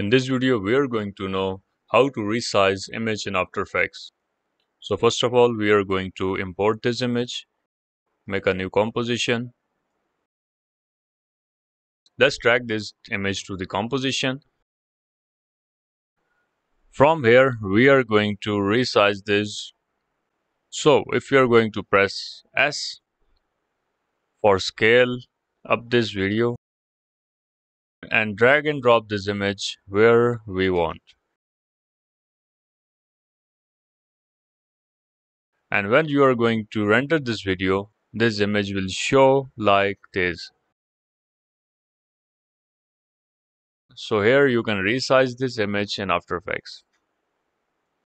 In this video, we are going to know how to resize image in After Effects. So first of all, we are going to import this image, make a new composition. Let's drag this image to the composition. From here, we are going to resize this. So if you are going to press S for scale up this video, and drag and drop this image where we want. And when you are going to render this video, this image will show like this. So here you can resize this image in After Effects.